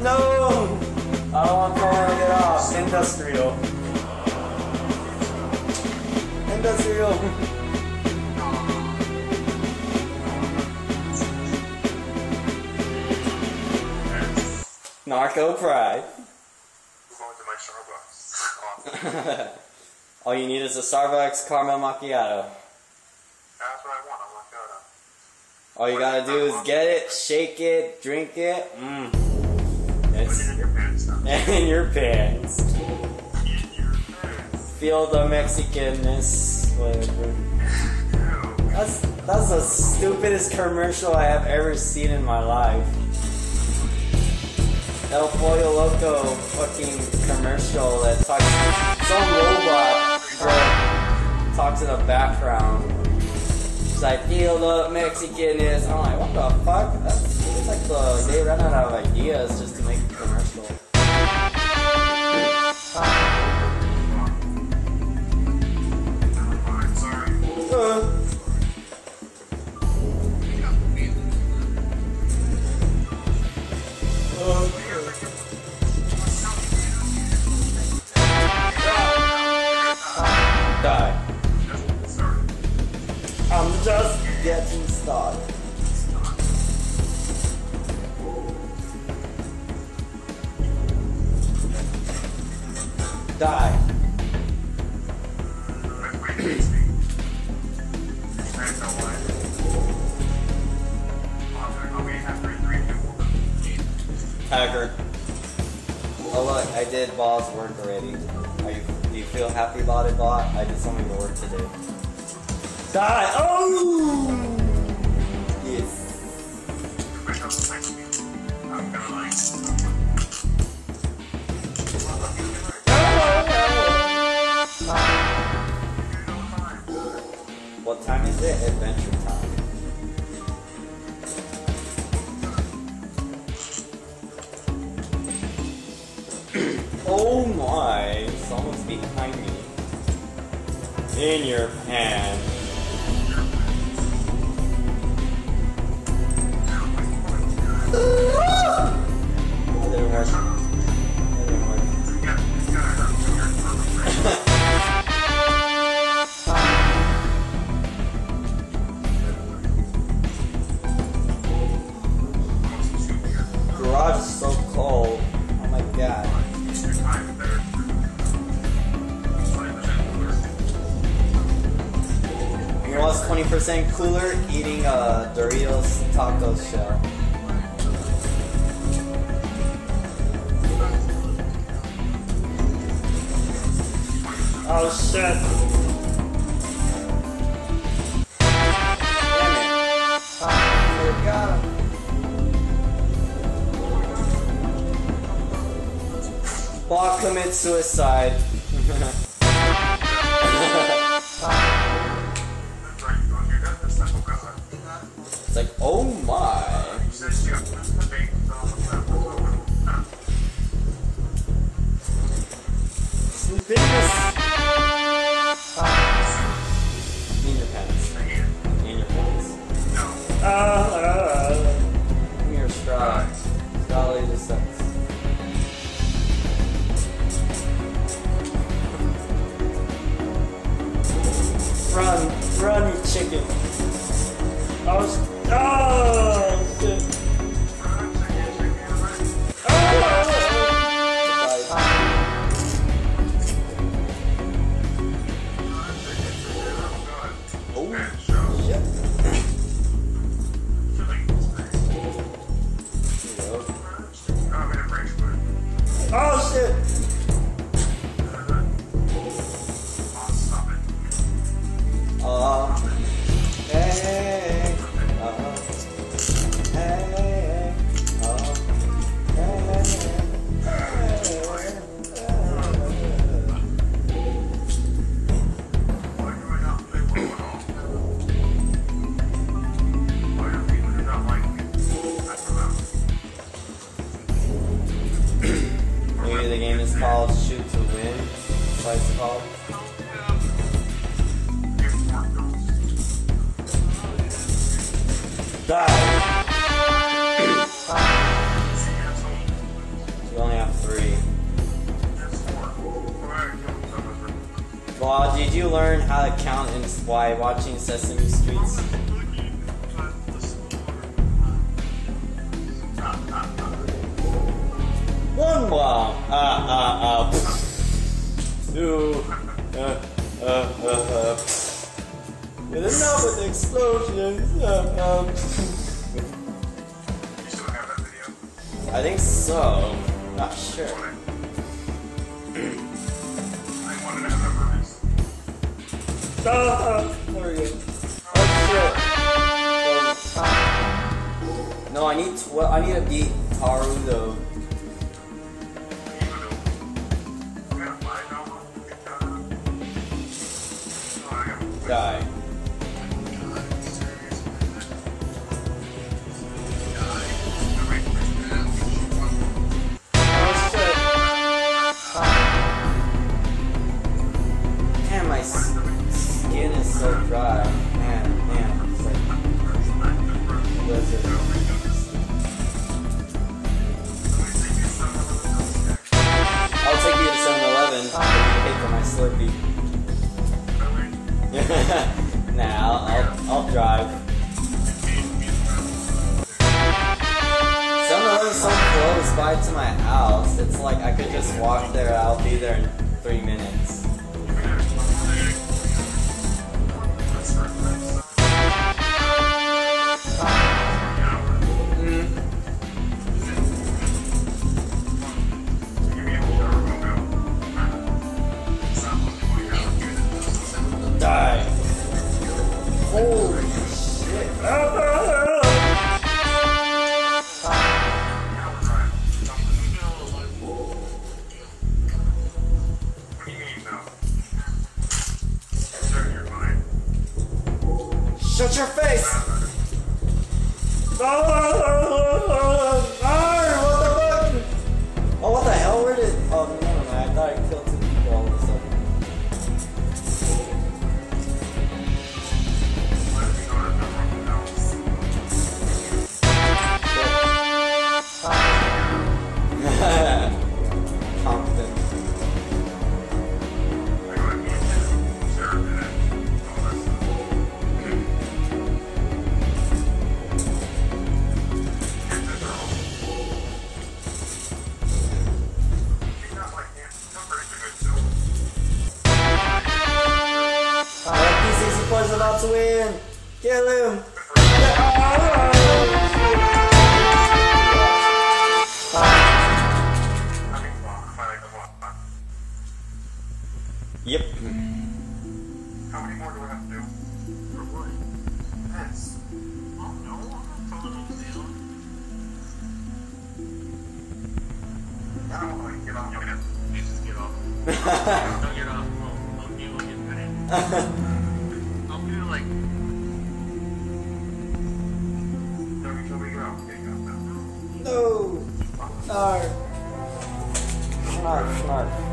No! I don't want to get off. Industrial. Industrial. Narco Pride. We're going to my Starbucks. Awesome. All you need is a Starbucks caramel macchiato. That's what I want. I want Yoda. All you gotta do is get it, shake it, drink it. Mmm. It's in your pants now. in your pants. Your pants. Feel the Mexicanness. Whatever. That's that's the stupidest commercial I have ever seen in my life. El Pollo Loco fucking commercial that talks some robot that talks in the background. It's like feel the Mexicanness. I'm like, what the fuck? That's it's like the they ran out of ideas just Oh look, I did Bob's work already. You, do you feel happy about it, Bob? I did some of your work today. Die! Oh! Yes. What time is it? Adventure time. Behind me. In your pants. 20% cooler? Eating a Doritos taco shell. Oh shit. Damn it. I forgot. Bob commits suicide. It's Die. you only have three. Well, did you learn how to count and why watching Sesame Streets? One wow. Ah, uh, ah, uh, ah. Uh. Two. Uh, uh, uh, uh. With enough with explosions. Um. You still have that video? I think so. Not sure. I wanted to have. Ah, there we go. Oh shit. No, I need to. I need to beat Taru though. I'll take you to 7-Eleven. You pay for my Slurpee. I'll, drive. 7-Eleven's so close by to my house. It's like I could just walk there. I'll be there in three minutes. Your face! Oh. About to win! Kill him! Yep. How many more do I have to do? For what? This. Oh no, I'm not following you. I don't want to get off. You just get off. Don't get off. Well, I'll get, I'll get mad. I'll like. Don't you tell me you're out. Okay, go now. no! Snark! Snark, snark.